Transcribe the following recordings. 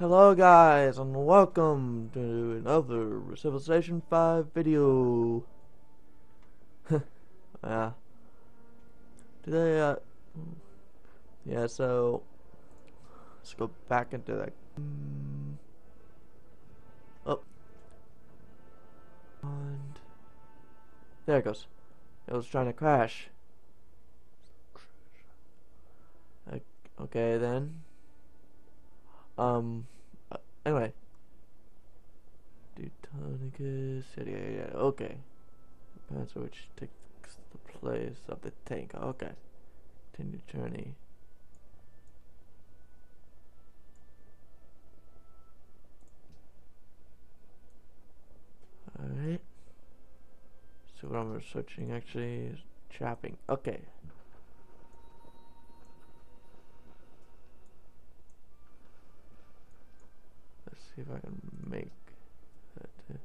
Hello guys and welcome to another Civilization 5 video. yeah. Today, uh, yeah, so, let's go back into that. Oh. And, there it goes. It was trying to crash. Okay then. Um. Uh, anyway. Teutonicus. Yeah. Okay. Panzer which takes the place of the tank. Okay. Continue journey. Alright. So what I'm researching actually is trapping. Okay. See if I can make that. uh,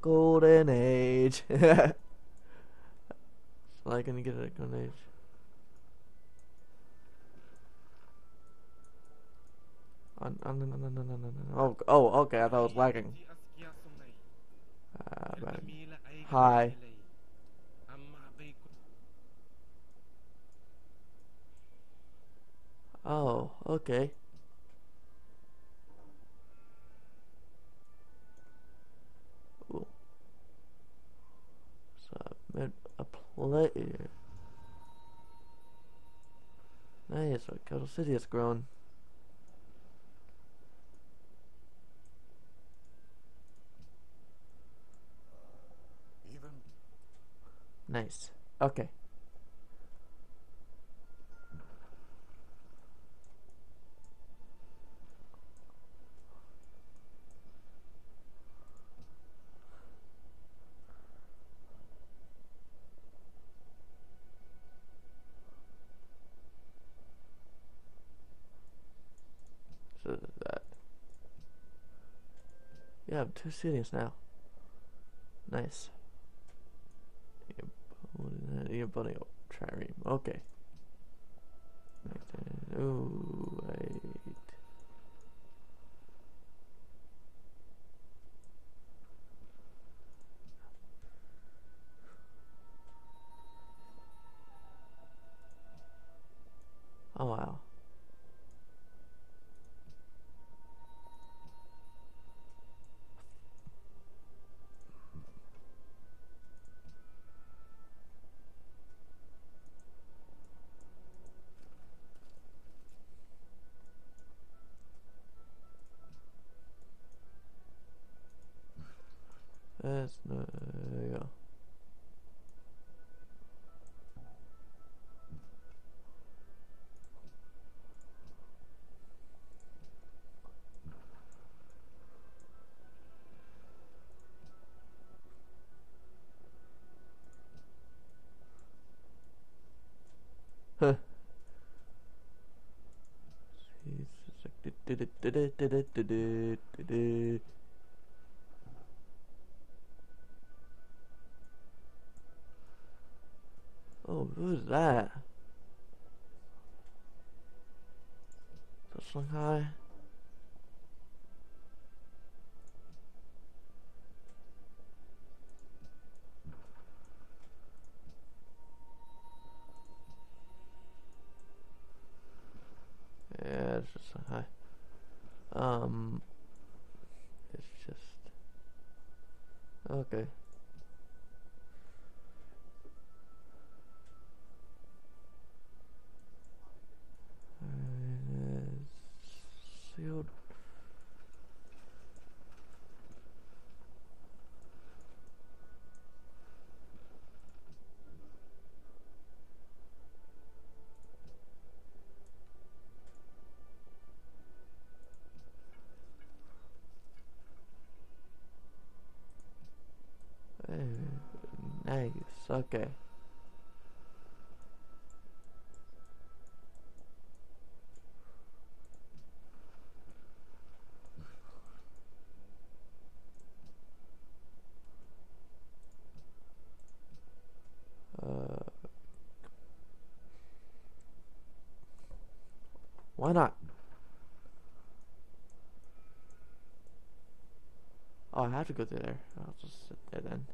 Golden Age. I can get a golden age. No. Oh, oh, okay. I thought it was lagging. Uh, Hi. Oh, okay. Ooh. Submit a player. Nice, our capital city has grown. Even Nice. Okay. two settings now. Nice. Earbuddy, earbuddy, trireme. Okay. Ooh. That's not, uh. That? Is that Shanghai? Yeah, it's just Shanghai. Um, it's just okay. Okay. Uh, why not? Oh, I have to go through there. I'll just sit there then.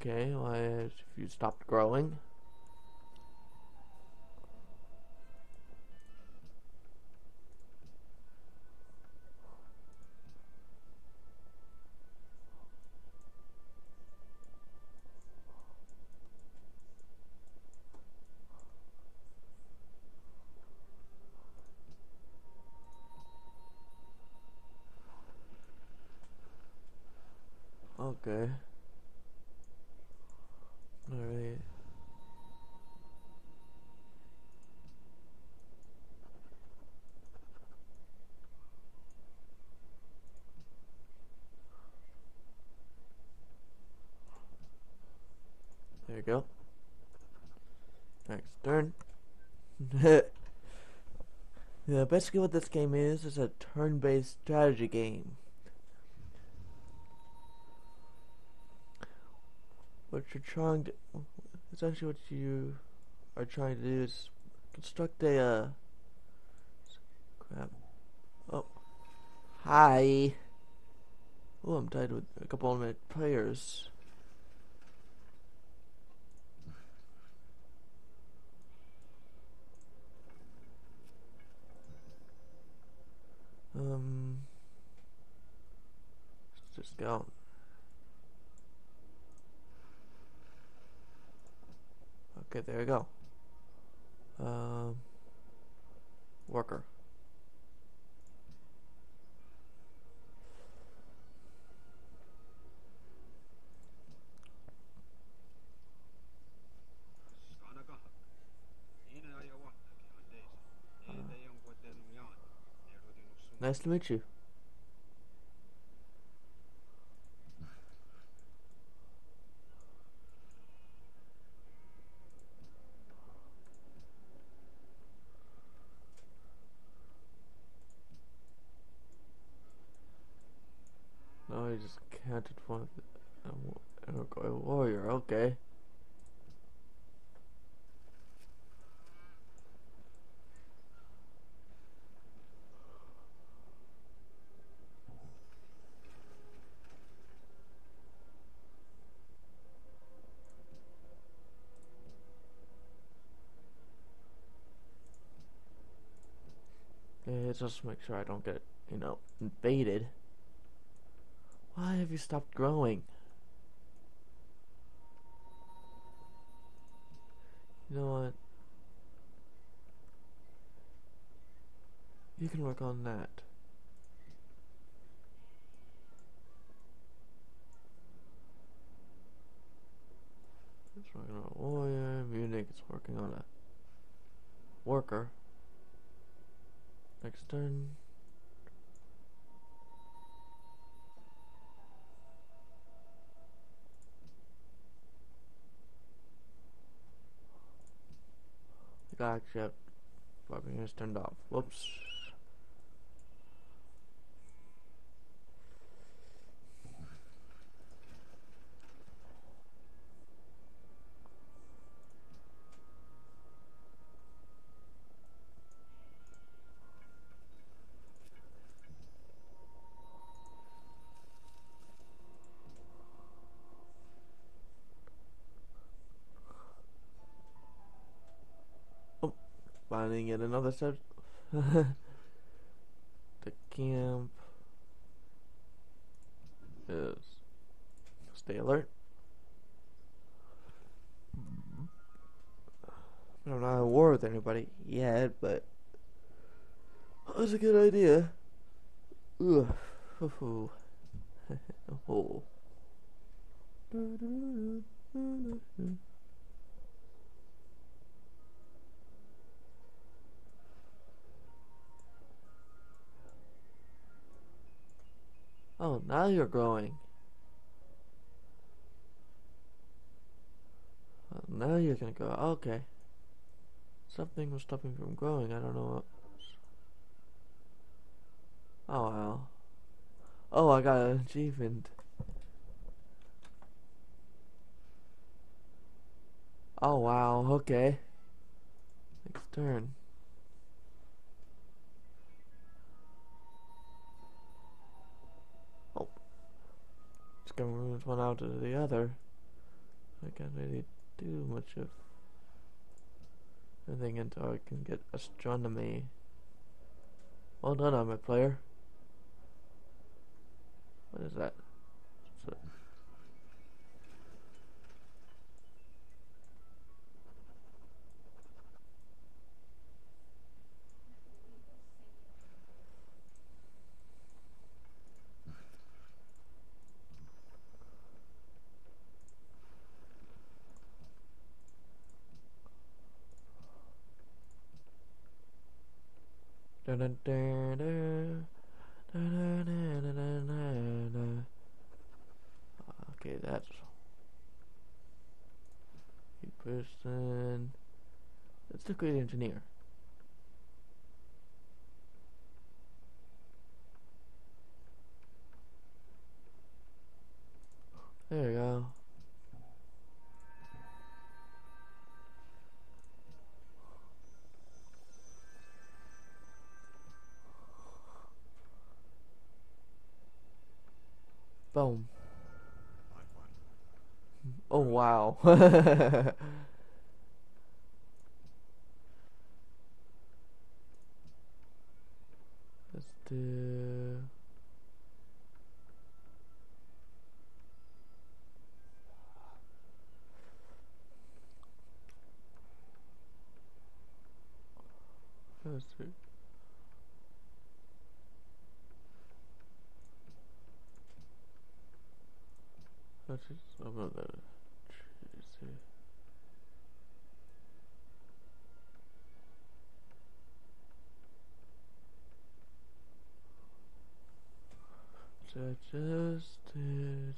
Okay, why if you stopped growing? Okay. Alright. There you go. Next turn. yeah, basically what this game is is a turn-based strategy game. You're trying to, essentially what you are trying to do is construct a, uh, crap. Oh, hi. Oh, I'm tied with a couple of my players. Um, let's just go. Okay, there we go. Um, worker. Nice to meet you. No, I just counted one. A, a, a warrior. Okay. Yeah, just make sure I don't get, you know, invaded. Why have you stopped growing? You know what? You can work on that. It's working on a warrior. Munich is working on a worker. Next turn. Gotcha. Weapon is turned off. Whoops. Finding yet another set. the camp is stay alert. I'm not at war with anybody yet, but that's a good idea. Ugh. Oh. Oh, now you're growing. Well, now you're gonna grow. Okay. Something was stopping from growing. I don't know what. Oh well. Oh, I got an achievement. Oh wow. Okay. Next turn. Gonna move one out of the other. I can't really do much of anything until I can get astronomy. Well done, I'm a player. What is that? Okay, that's a person. Let's the great engineer. There you go. Wow. Let's do Let's do Let's just about that. Tuesday. So I just did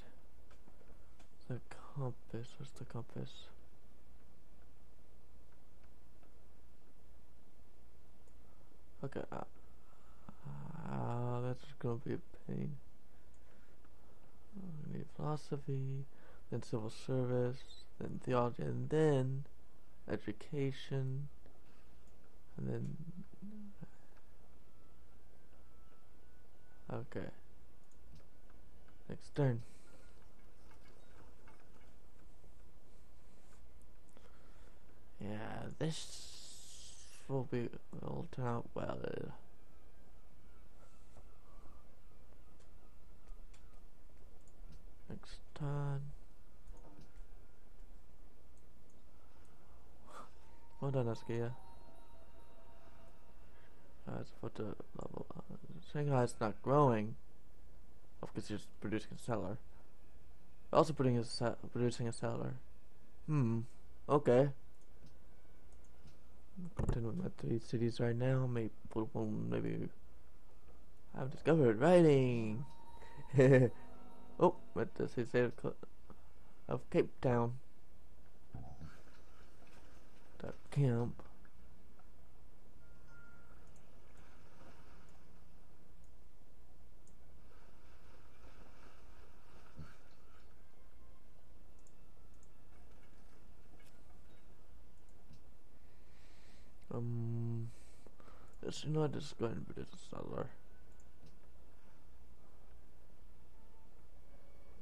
the compass. What's the compass? Okay. Uh, uh, that's gonna be a pain. We need philosophy, then civil service, then theology, and then education, and then. Okay. Next turn. Yeah, this will be will turn out well. Next turn. Well done, Askia. Uh, it's for the level. Uh, Shanghai's not growing. Of course, it's producing a settler. Also producing a producing a settler. Hmm. Okay. Continue with my three cities right now. Maybe maybe I've discovered writing. oh, does he say of Cape Town? The camp. Um, you know, just go ahead and produce a settler.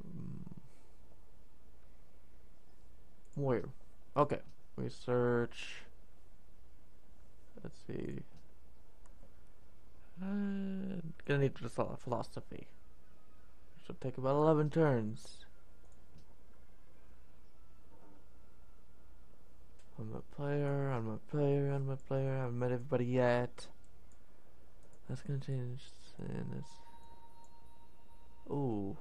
Hmm. Where? Okay, research. Let's see. Uh, gonna need to solve philosophy. Should take about 11 turns. I'm a player, I'm a player, I'm a player, I haven't met everybody yet. That's gonna change in this. Ooh.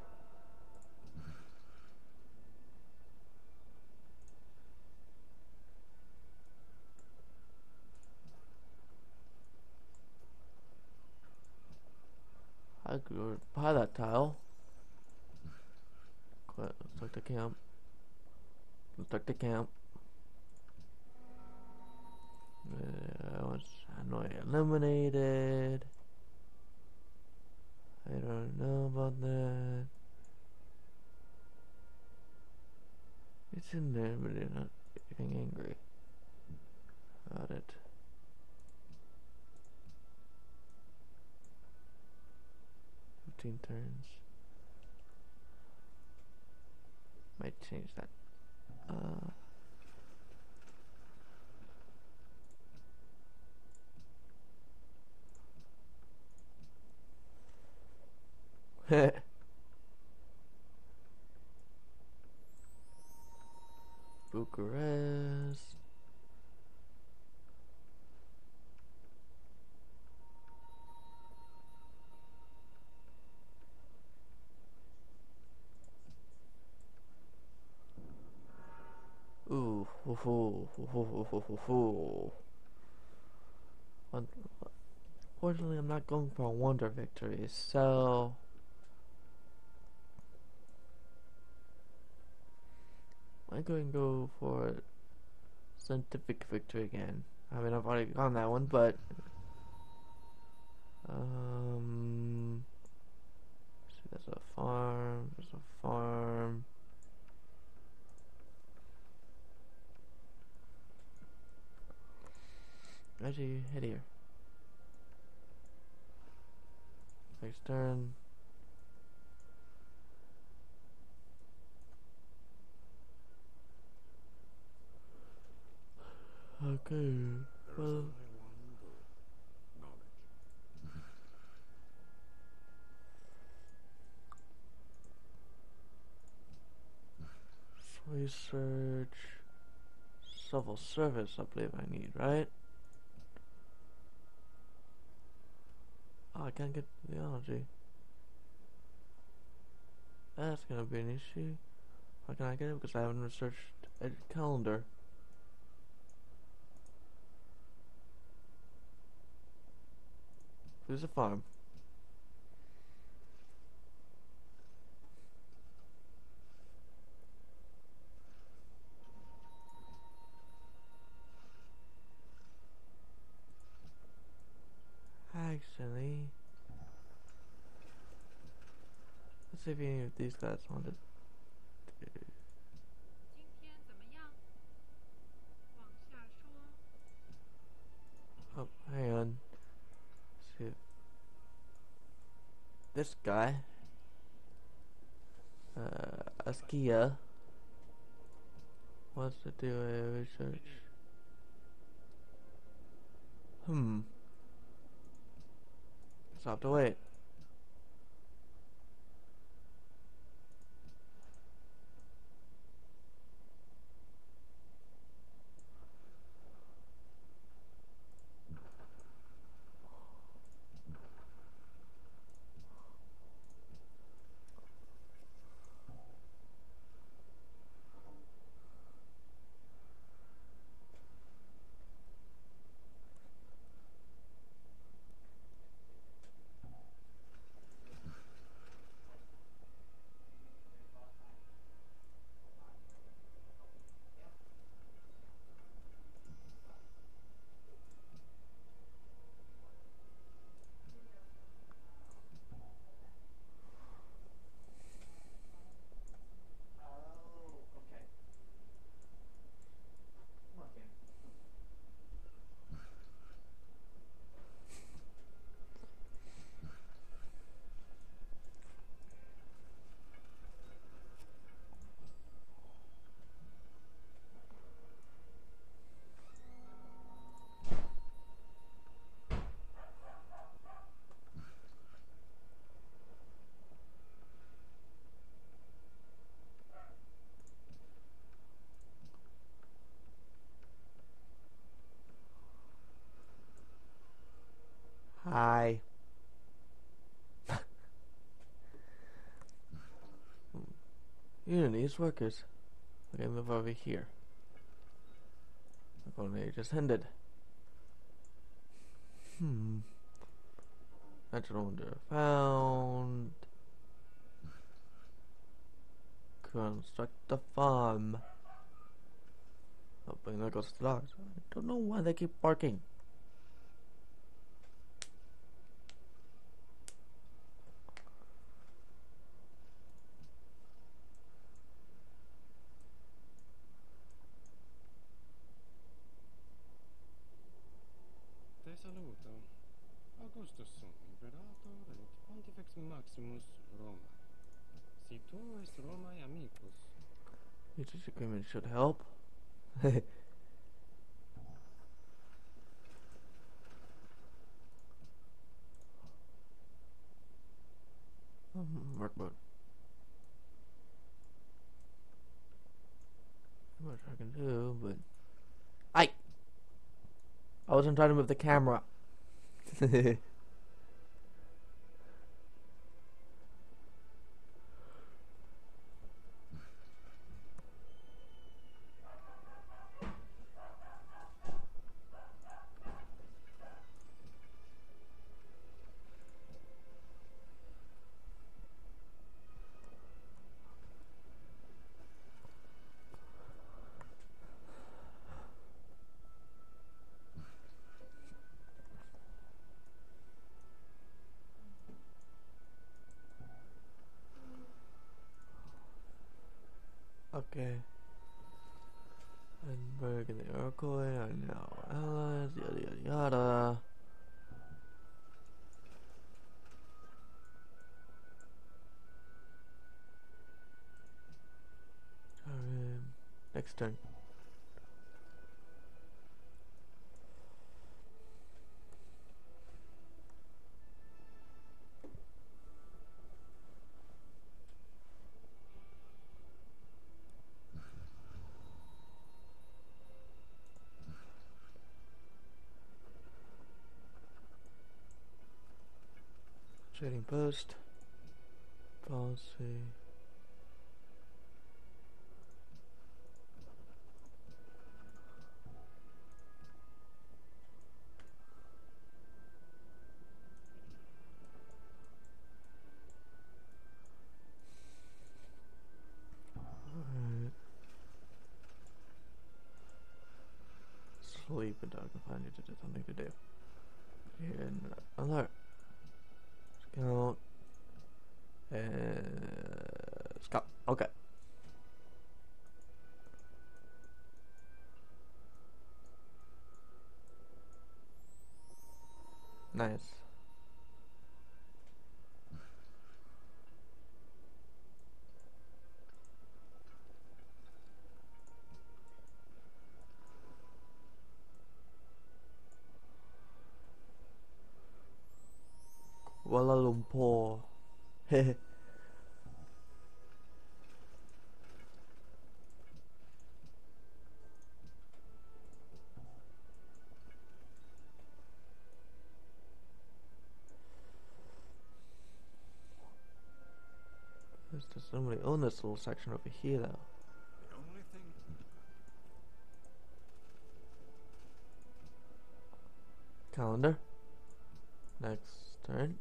I could buy that tile. What? Let's the camp. Let's look the camp. Uh, was Hanoi eliminated? I don't know about that. It's in there, but they're not getting angry about it. Fifteen turns. Might change that. Uh, Unfortunately, I'm not going for a wonder victory, so I'm going to go for scientific victory again. I mean, I've already gone that one, but um, see, there's a farm. There's a farm. Where'd you here? Next turn. Okay. Well. Research. Civil service, I believe I need, right? Can't get theology. That's gonna be an issue. How can I get it? Because I haven't researched a calendar. There's a farm. Actually, Let's see if any of these guys want to. Oh, hang on. Let's see. This guy. Uh, Askia. Wants to do a research. Hmm. Stop to wait. Unity's workers. Okay, move over here. The colony just ended. Hmm. Natural wonder found. construct the farm. Hoping there goes the dogs. I don't know why they keep barking. Maximus Roma. Si tu est Romae amicus, Mutual agreement should help. um, workboat. Not much I can do, but I. I wasn't trying to move the camera. Okay. And we're the Iroquois, and now allies, yada yada yada. Um, next turn. Trading post. Policy. Alright. Sleep and dog find you to do something to do. And alert. Scout. And scout. Okay. Nice. Kuala Lumpur. Just somebody own oh, this little section over here though. Calendar. Next turn.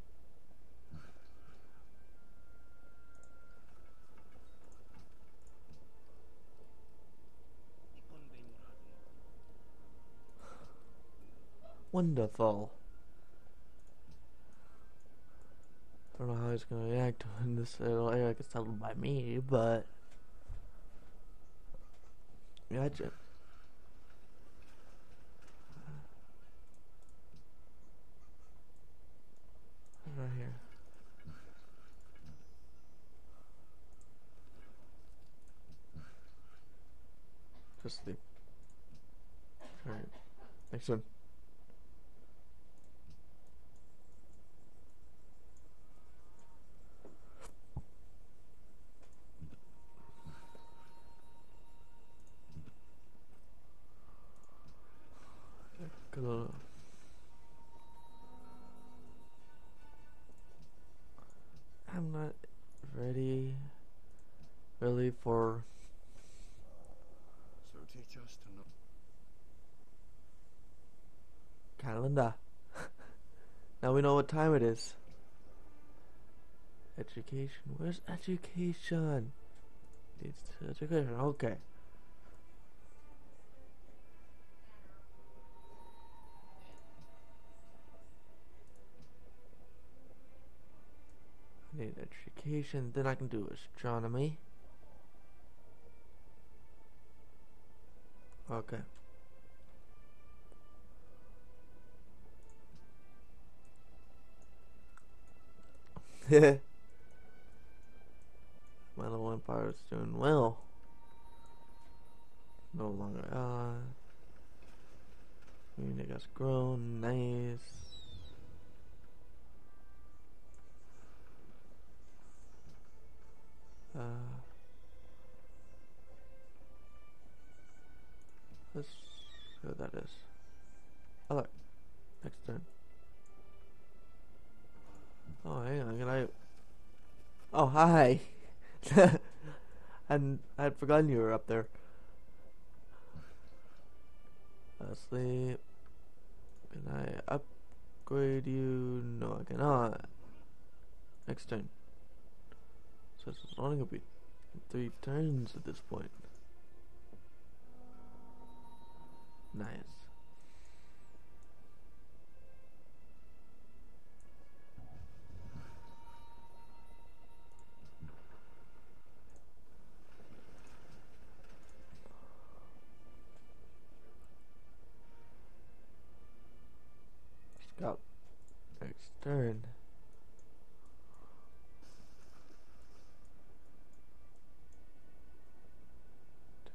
Wonderful. I Don't know how he's gonna react when this little area gets settled by me, but gotcha. Right here. Just sleep. Alright. Next one. Good little- I'm not ready really for so teach us to know. calendar. now we know what time it is. Education. Where's education? It's education. Okay. I need education. Then I can do astronomy. Okay. My little empire is doing well. No longer uh Community has grown, nice. Uh let's see what that is. Oh look. Next turn. Oh hang on, can I Oh hi and I'd forgotten you were up there. Asleep. Can I upgrade you? No, I cannot. Next turn. So it's only gonna be three turns at this point. Nice. Scout. Next turn.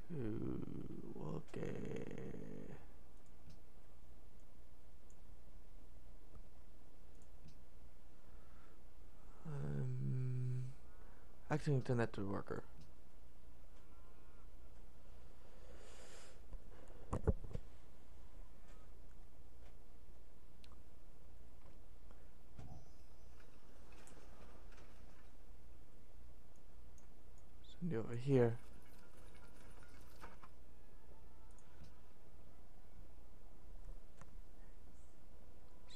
Two. Okay. Um. Turn that to worker. Send you over here.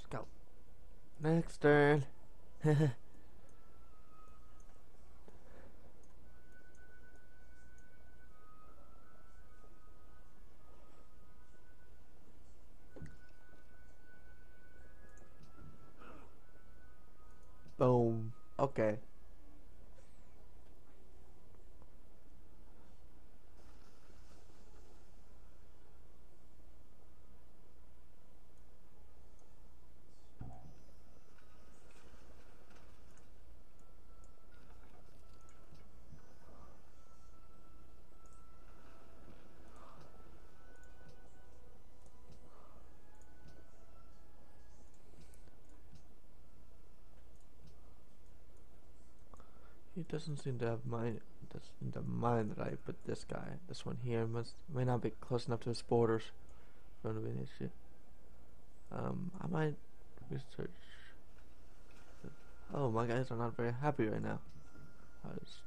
Scout. Next turn. Boom. Okay. He doesn't seem to have mine Doesn't seem to mind that I put this guy, this one here, must may not be close enough to his borders to be an issue. Um, I might research. Oh, my guys are not very happy right now.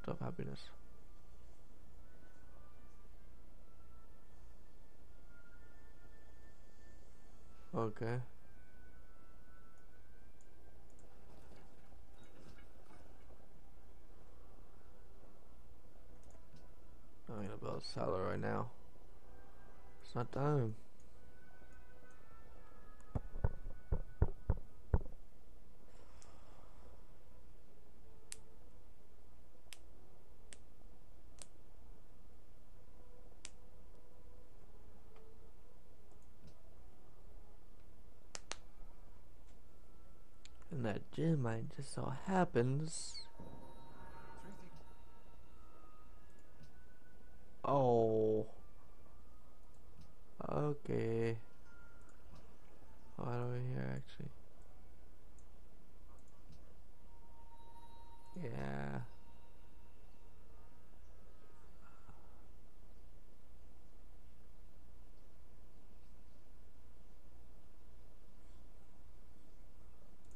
Stop happiness. Okay. I'm gonna build a cellar right now. It's not time. And that gym I just so happens Oh. Okay. Right over here, actually. Yeah.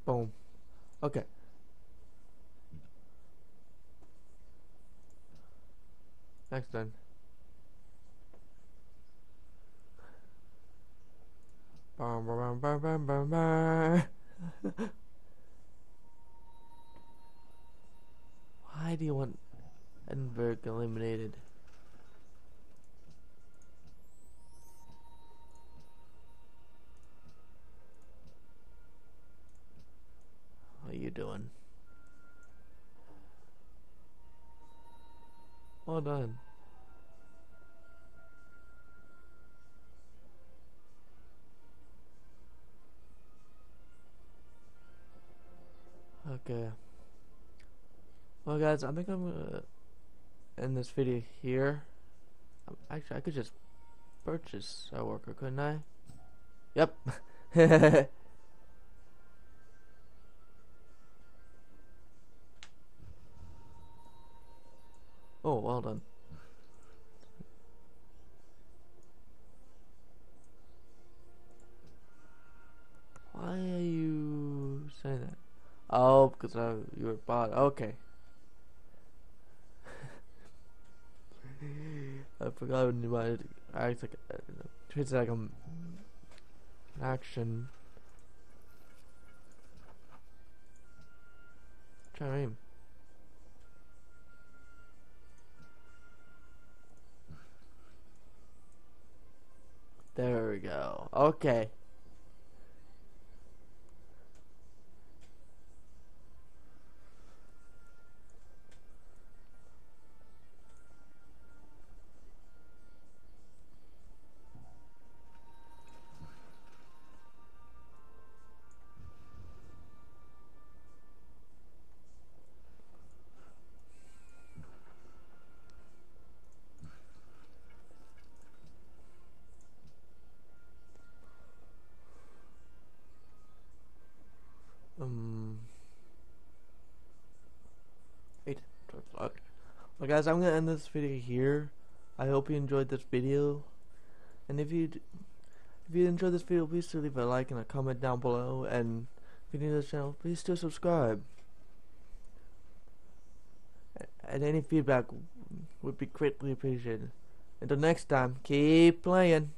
Boom. Okay. Next then. Why do you want Edinburgh eliminated. How are you doing? Well done. Okay. Well, guys, I think I'm gonna end this video here. Um, Actually, I could just purchase a worker, couldn't I? Yep. Oh, because I, you were bought. Okay. I forgot you might act like treats it like a m- action. Try to aim. There we go. Okay. Guys, I'm gonna end this video here. I hope you enjoyed this video, and if you if you enjoyed this video, please do leave a like and a comment down below. And if you're new to the channel, please do subscribe. And any feedback would be greatly appreciated. Until next time, keep playing.